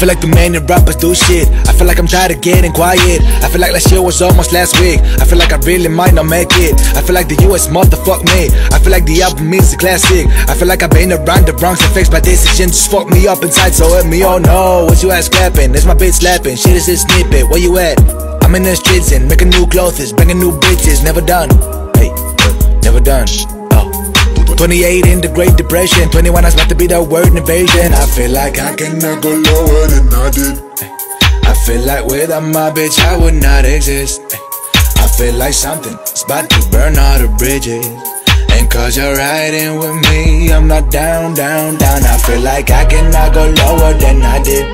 Feel like the man and rappers do shit. I feel like I'm tired of getting quiet. I feel like last year was almost last week. I feel like I really might not make it. I feel like the US motherfuck me. I feel like the album is a classic. I feel like I've been around the Bronx and fixed my decisions. Just fuck me up inside, so hit me. Oh no, what you ass clapping? It's my bitch slapping. Shit is this snippet. Where you at? I'm in the streets and making new clothes, bringing new bitches. Never done. Hey, never done. Oh. 28 in the Great Depression. 21 I was about to be the word invasion. I feel like I cannot go lower than I did. I feel like without my bitch I would not exist. I feel like something's about to burn all the bridges. And cause you're riding with me, I'm not down, down, down. I feel like I cannot go lower than I did.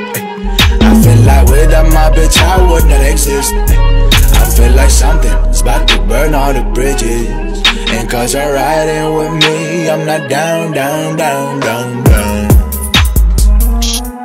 I feel like without my bitch I would not exist. I feel like something's about to burn all the bridges. And cause you're riding with me, I'm not down, down, down, down, down. Finish you.